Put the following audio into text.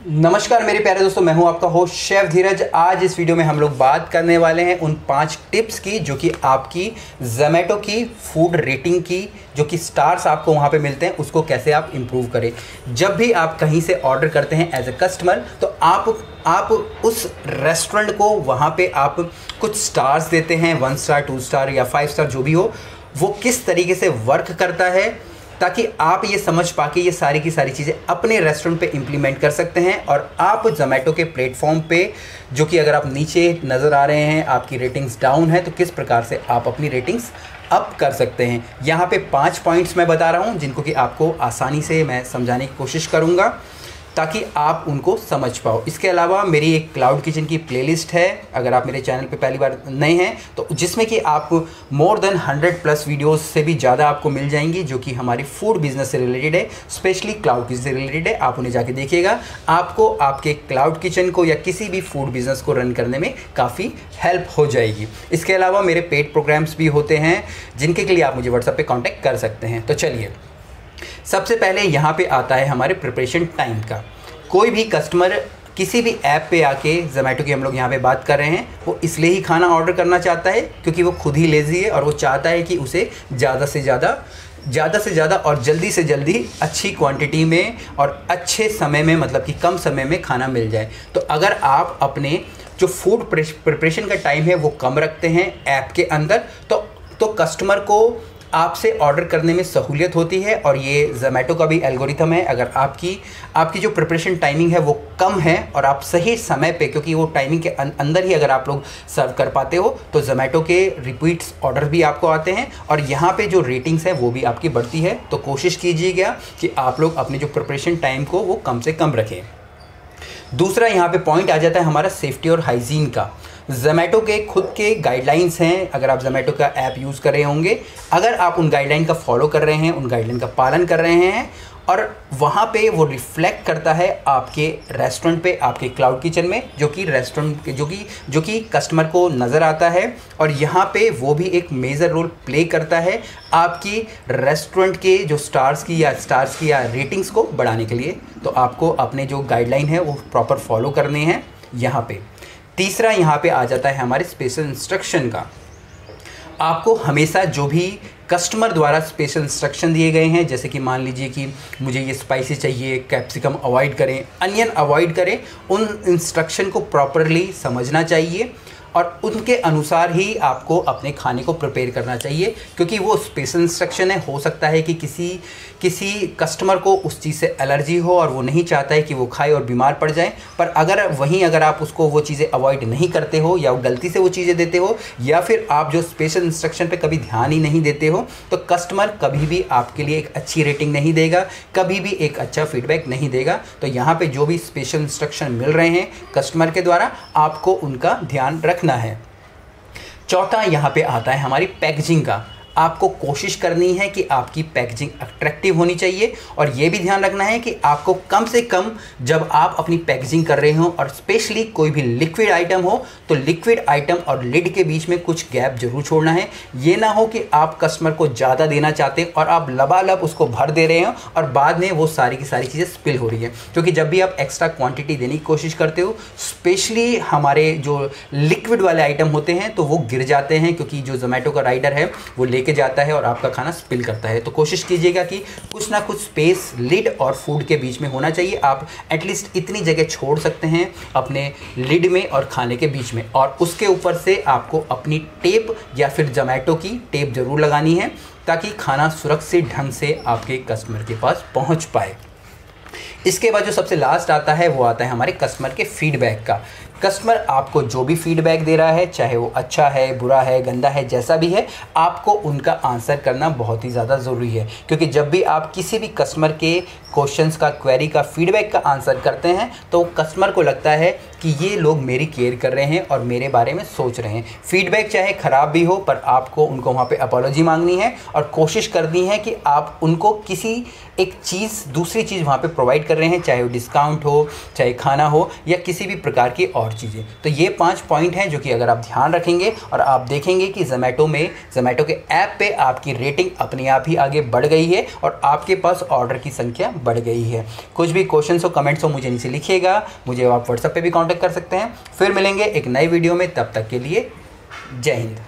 नमस्कार मेरे प्यारे दोस्तों, मैं हूँ आपका होस्ट शेफ धीरज। आज इस वीडियो में हम लोग बात करने वाले हैं उन पाँच टिप्स की, जो कि आपकी जोमेटो की फ़ूड रेटिंग की, जो कि स्टार्स आपको वहाँ पे मिलते हैं, उसको कैसे आप इम्प्रूव करें। जब भी आप कहीं से ऑर्डर करते हैं एज ए कस्टमर तो आप आप उस रेस्टोरेंट को वहाँ पर आप कुछ स्टार्स देते हैं वन स्टार टू स्टार या फाइव स्टार जो भी हो, वो किस तरीके से वर्क करता है ताकि आप ये समझ पा के ये सारी की सारी चीज़ें अपने रेस्टोरेंट पे इम्प्लीमेंट कर सकते हैं और आप जोमेटो के प्लेटफॉर्म पे, जो कि अगर आप नीचे नज़र आ रहे हैं, आपकी रेटिंग्स डाउन है तो किस प्रकार से आप अपनी रेटिंग्स अप कर सकते हैं। यहाँ पे पाँच पॉइंट्स मैं बता रहा हूँ, जिनको कि आपको आसानी से मैं समझाने की कोशिश करूँगा। ताकि आप उनको समझ पाओ। इसके अलावा मेरी एक क्लाउड किचन की प्लेलिस्ट है। अगर आप मेरे चैनल पे पहली बार नए हैं तो जिसमें कि आप more than hundred plus videos से भी ज़्यादा आपको मिल जाएँगी, जो कि हमारी फ़ूड बिज़नेस से रिलेटेड है स्पेशली क्लाउड किचन से रिलेटेड है। आप उन्हें जाके देखिएगा। आपको आपके क्लाउड किचन को या किसी भी फ़ूड बिज़नेस को रन करने में काफ़ी हेल्प हो जाएगी। इसके अलावा मेरे पेड प्रोग्राम्स भी होते हैं, जिनके के लिए आप मुझे व्हाट्सएप पर कॉन्टैक्ट कर सकते हैं। तो चलिए सबसे पहले यहाँ पे आता है हमारे प्रिपरेशन टाइम का। कोई भी कस्टमर किसी भी ऐप पे आके जोमेटो की हम लोग यहाँ पे बात कर रहे हैं, वो इसलिए ही खाना ऑर्डर करना चाहता है क्योंकि वो खुद ही लेज़ी है और वो चाहता है कि उसे ज़्यादा से ज़्यादा ज़्यादा से ज़्यादा और जल्दी से जल्दी अच्छी क्वांटिटी में और अच्छे समय में मतलब कि कम समय में खाना मिल जाए। तो अगर आप अपने जो फ़ूड प्रिपरेशन का टाइम है वो कम रखते हैं ऐप के अंदर तो तो कस्टमर को आपसे ऑर्डर करने में सहूलियत होती है और ये जोमेटो का भी एल्गोरिथम है। अगर आपकी आपकी जो प्रिपरेशन टाइमिंग है वो कम है और आप सही समय पे क्योंकि वो टाइमिंग के अं-, अंदर ही अगर आप लोग सर्व कर पाते हो तो जोमेटो के रिपीट्स ऑर्डर भी आपको आते हैं और यहाँ पे जो रेटिंग्स है वो भी आपकी बढ़ती है। तो कोशिश कीजिएगा कि आप लोग अपने जो प्रिपरेशन टाइम को वो कम से कम रखें। दूसरा यहाँ पे पॉइंट आ जाता है हमारा सेफ्टी और हाइजीन का। जोमेटो के खुद के गाइडलाइंस हैं, अगर आप जोमेटो का ऐप यूज़ कर रहे होंगे, अगर आप उन गाइडलाइन का फॉलो कर रहे हैं, उन गाइडलाइन का पालन कर रहे हैं, और वहाँ पे वो रिफ्लेक्ट करता है आपके रेस्टोरेंट पे, आपके क्लाउड किचन में, जो कि रेस्टोरेंट जो कि जो कि कस्टमर को नज़र आता है, और यहाँ पे वो भी एक मेजर रोल प्ले करता है आपकी रेस्टोरेंट के जो स्टार्स की या स्टार्स की या रेटिंग्स को बढ़ाने के लिए। तो आपको अपने जो गाइडलाइन है, वो प्रॉपर फॉलो करने हैं यहाँ पे। तीसरा यहाँ पे आ जाता है हमारे स्पेशल इंस्ट्रक्शन का। आपको हमेशा जो भी कस्टमर द्वारा स्पेशल इंस्ट्रक्शन दिए गए हैं, जैसे कि मान लीजिए कि मुझे ये स्पाइसी चाहिए कैप्सिकम अवॉइड करें अनियन अवॉइड करें, उन इंस्ट्रक्शन को प्रॉपरली समझना चाहिए। और उनके अनुसार ही आपको अपने खाने को प्रिपेयर करना चाहिए, क्योंकि वो स्पेशल इंस्ट्रक्शन है। हो सकता है कि किसी किसी कस्टमर को उस चीज़ से एलर्जी हो और वो नहीं चाहता है कि वो खाए और बीमार पड़ जाए। पर अगर वहीं अगर आप उसको वो चीज़ें अवॉइड नहीं करते हो या गलती से वो चीज़ें देते हो, या फिर आप जो स्पेशल इंस्ट्रक्शन पर कभी ध्यान ही नहीं देते हो तो कस्टमर कभी भी आपके लिए एक अच्छी रेटिंग नहीं देगा, कभी भी एक अच्छा फीडबैक नहीं देगा। तो यहाँ पर जो भी स्पेशल इंस्ट्रक्शन मिल रहे हैं कस्टमर के द्वारा, आपको उनका ध्यान रखना है। चौथा यहाँ पे आता है हमारी पैकेजिंग का। आपको कोशिश करनी है कि आपकी पैकेजिंग अट्रैक्टिव होनी चाहिए और ये भी ध्यान रखना है कि आपको कम से कम जब आप अपनी पैकेजिंग कर रहे हो और स्पेशली कोई भी लिक्विड आइटम हो तो लिक्विड आइटम और लिड के बीच में कुछ गैप ज़रूर छोड़ना है। ये ना हो कि आप कस्टमर को ज़्यादा देना चाहते हैं और आप लबालब उसको भर दे रहे हो और बाद में वो सारी की सारी चीज़ें स्पिल हो रही है। क्योंकि जब भी आप एक्स्ट्रा क्वान्टिटी देने की कोशिश करते हो, स्पेशली हमारे जो लिक्विड वाले आइटम होते हैं तो वो गिर जाते हैं क्योंकि जो जोमेटो का राइडर है, वो लेके जाता है और आपका खाना स्पिल करता है। तो कोशिश कीजिएगा कि कुछ ना कुछ स्पेस लिड और फ़ूड के बीच में होना चाहिए। आप एटलीस्ट इतनी जगह छोड़ सकते हैं अपने लिड में और खाने के बीच में। और उसके ऊपर से आपको अपनी टेप या फिर जोमेटो की टेप ज़रूर लगानी है, ताकि खाना सुरक्षित ढंग से आपके कस्टमर के पास पहुँच पाए। इसके बाद जो सबसे लास्ट आता है, वो आता है हमारे कस्टमर के फीडबैक का। कस्टमर आपको जो भी फीडबैक दे रहा है, चाहे वो अच्छा है, बुरा है, गंदा है, जैसा भी है, आपको उनका आंसर करना बहुत ही ज़्यादा ज़रूरी है। क्योंकि जब भी आप किसी भी कस्टमर के क्वेश्चंस का, क्वेरी का, फीडबैक का आंसर करते हैं तो कस्टमर को लगता है कि ये लोग मेरी केयर कर रहे हैं और मेरे बारे में सोच रहे हैं। फीडबैक चाहे ख़राब भी हो, पर आपको उनको वहाँ पे अपॉलोजी मांगनी है और कोशिश करनी है कि आप उनको किसी एक चीज़, दूसरी चीज़ वहाँ पे प्रोवाइड कर रहे हैं, चाहे वो डिस्काउंट हो, चाहे खाना हो, या किसी भी प्रकार की और और चीज़ें। तो ये पाँच पॉइंट हैं जो कि अगर आप ध्यान रखेंगे और आप देखेंगे कि जोमेटो में जोमेटो के ऐप पे आपकी रेटिंग अपने आप ही आगे बढ़ गई है और आपके पास ऑर्डर की संख्या बढ़ गई है। कुछ भी क्वेश्चन हो कमेंट्स हो, मुझे नीचे लिखिएगा। मुझे आप व्हाट्सएप पर भी कॉन्टैक्ट कर सकते हैं। फिर मिलेंगे एक नई वीडियो में। तब तक के लिए जय हिंद।